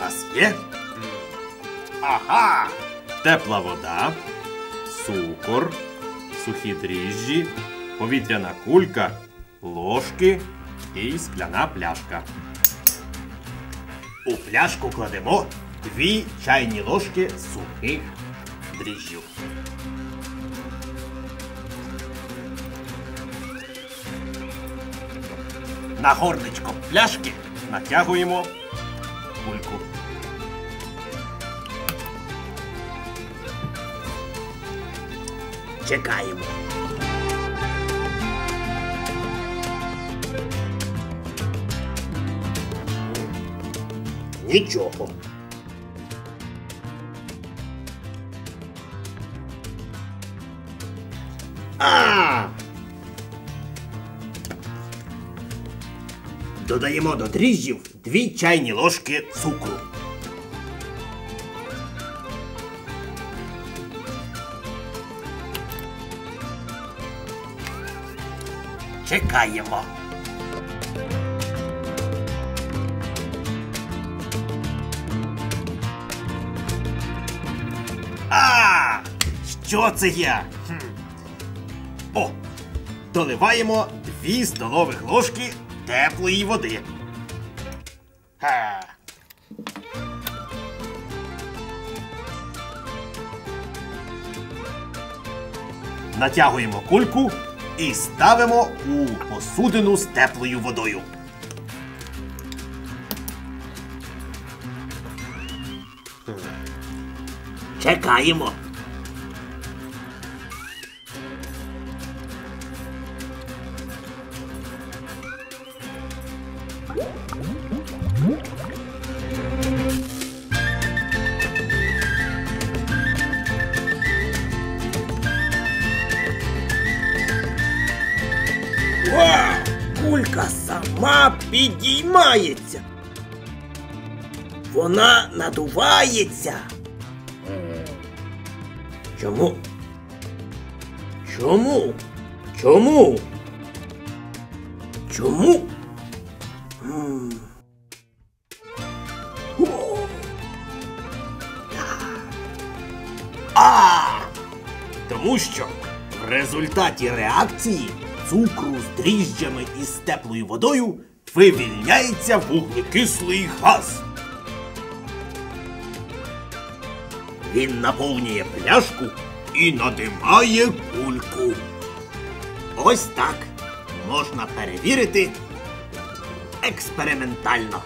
нас є? Ага! Тепла вода, цукор, сухі дріжджі, повітряна кулька, ложки і скляна пляшка. У пляшку кладемо дві чайні ложки сухих дріжджів. На горничко пляшки натягуємо кульку. Чекаємо. Нічого. А! Додаємо до дріжджів дві чайні ложки цукру. Чекаємо. А! Що це я? Хм. О! Доливаємо дві столових ложки теплої води. Ха. Натягуємо кульку і ставимо у посудину з теплою водою. Чекаємо. Вау! Кулька сама підіймається. Вона надувається. Чому? Чому? Чому? Чому? А! Тому що в результаті реакції цукру з дріжджами і з теплою водою вивільняється вуглекислий газ. Він наповнює пляшку і надимає кульку. Ось так можна перевірити експериментально.